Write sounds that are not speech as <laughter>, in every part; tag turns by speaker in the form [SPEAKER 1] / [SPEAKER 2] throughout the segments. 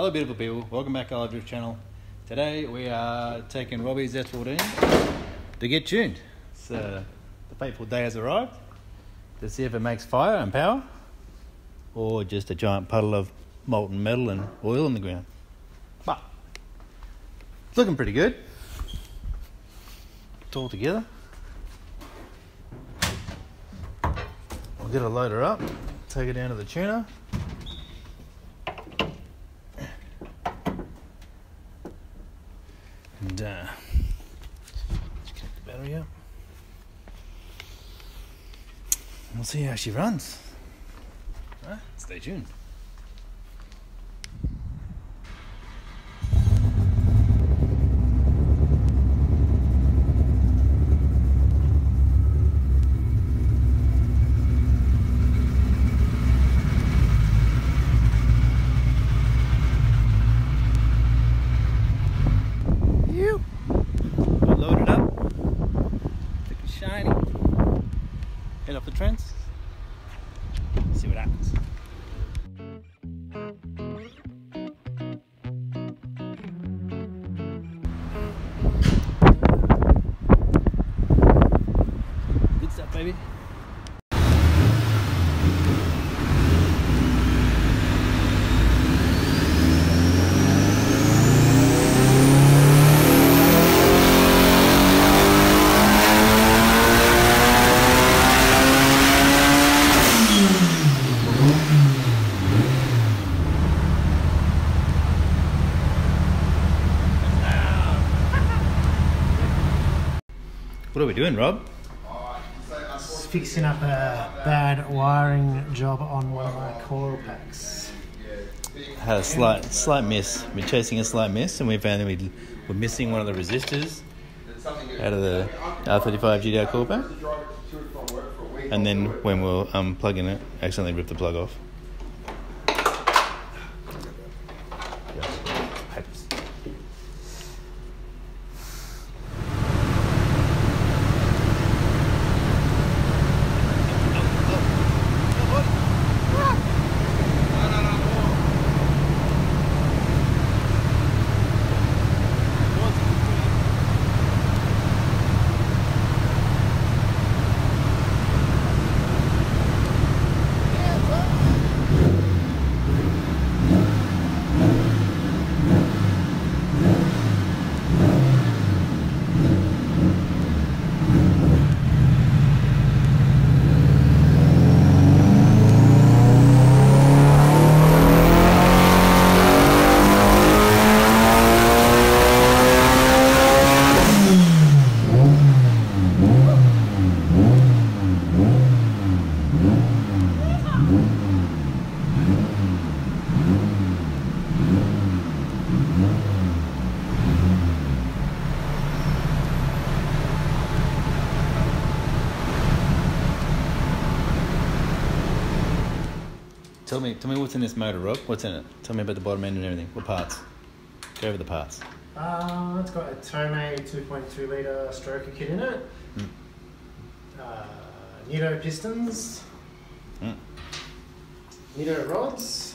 [SPEAKER 1] Hello, beautiful people. Welcome back to our Drift channel. Today we are taking Robbie's S14 to get tuned. It's, uh, the fateful day has arrived to see if it makes fire and power or just a giant puddle of molten metal and oil in the ground. But it's looking pretty good. It's all together. I'll get a loader up, take it down to the tuner. And uh, just connect the battery up. We'll see how she runs. Stay tuned. You load it up. Thick and shiny. Head off the trends. See what happens. What are we doing, Rob?
[SPEAKER 2] fixing up a bad wiring job on one of my coil packs.
[SPEAKER 1] Had a slight, slight miss. We're chasing a slight miss, and we found that we were missing one of the resistors out of the R35 GTR coil pack. And then when we were um, unplugging it, accidentally ripped the plug off. Tell me, tell me what's in this motor, Rob. What's in it? Tell me about the bottom end and everything. What parts? Go over the parts.
[SPEAKER 2] Uh, it's got a Tomei 2.2 litre stroker kit in it.
[SPEAKER 1] Mm.
[SPEAKER 2] Uh, pistons.
[SPEAKER 1] Mm.
[SPEAKER 2] Nitto rods.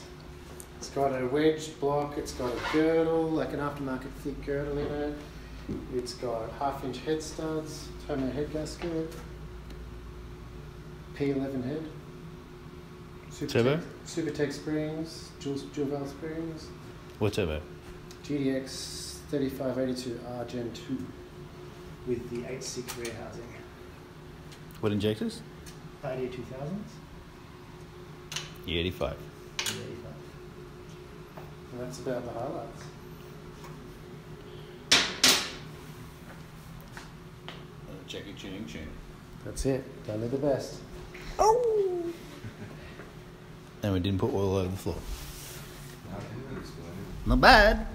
[SPEAKER 2] It's got a wedge block. It's got a girdle, like an aftermarket thick girdle in it. It's got half inch head studs, Tomei head gasket, P11 head.
[SPEAKER 1] Turbo?
[SPEAKER 2] Supertech springs, dual, dual valve springs.
[SPEAKER 1] What turbo?
[SPEAKER 2] GTX 3582R Gen 2 with the 8.6 rear housing.
[SPEAKER 1] What injectors?
[SPEAKER 2] 32000s?
[SPEAKER 1] E85.
[SPEAKER 2] 85. And that's about the highlights.
[SPEAKER 1] Check your tuning tune.
[SPEAKER 2] That's it. Only the best. Oh!
[SPEAKER 1] And we didn't put oil over the floor. Not bad.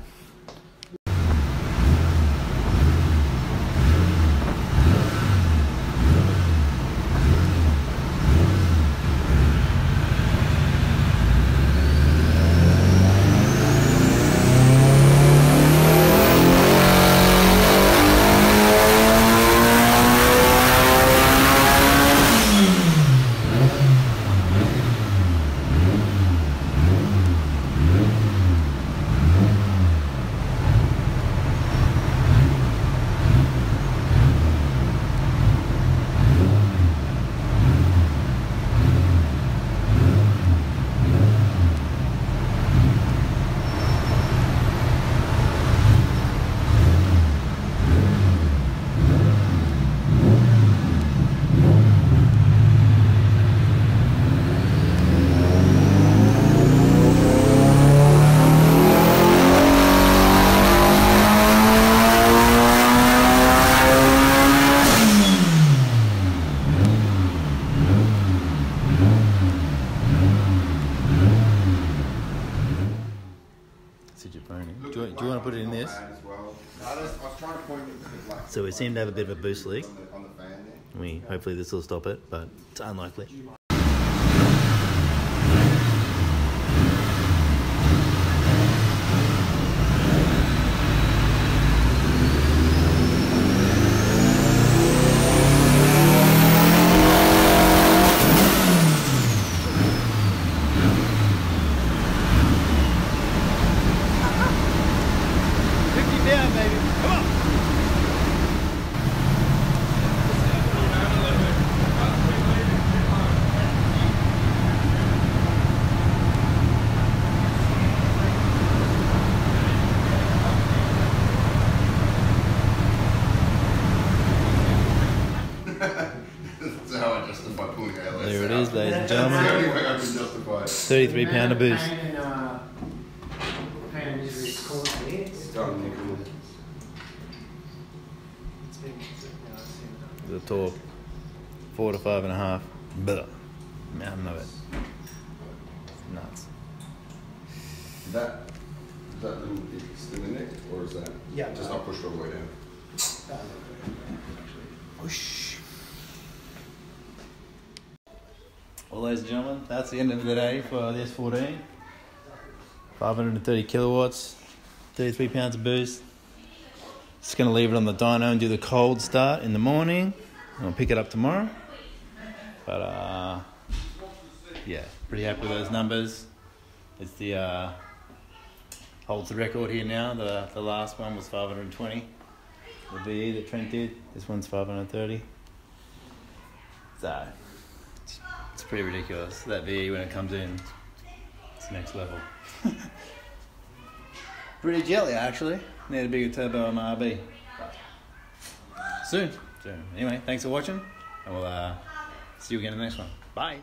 [SPEAKER 1] So we seem to have a bit of a boost leak.
[SPEAKER 3] On the, on the fan there.
[SPEAKER 1] We hopefully this will stop it, but it's unlikely.
[SPEAKER 3] Justify pulling ALS
[SPEAKER 1] There it
[SPEAKER 3] out.
[SPEAKER 1] is, ladies and
[SPEAKER 3] That's the
[SPEAKER 1] gentlemen.
[SPEAKER 3] only way I can justify it.
[SPEAKER 1] 33 pound of boost.
[SPEAKER 2] Pain and, uh, pain and misery is caused here. It's
[SPEAKER 3] Done, nickel.
[SPEAKER 2] been, yeah, I've seen it.
[SPEAKER 1] The torque. Four to five and a half. Blah. Mountain of it. Nuts.
[SPEAKER 3] That, is that little bit still in there, or is that
[SPEAKER 2] Yeah.
[SPEAKER 3] just not pushed all the way down?
[SPEAKER 1] Whoosh. Well, ladies and gentlemen, that's the end of the day for the S14. 530 kilowatts, 33 pounds of boost. Just going to leave it on the dyno and do the cold start in the morning. And I'll pick it up tomorrow. But, uh, yeah, pretty happy with those numbers. It's the, uh, holds the record here now. The, the last one was 520 the VE that Trent did. This one's 530. So, pretty ridiculous. That VE, when it comes in, it's next level. <laughs> pretty jelly, actually. Need a bigger turbo on my RB. Soon. Soon. Anyway, thanks for watching, and we'll uh, see you again in the next one. Bye.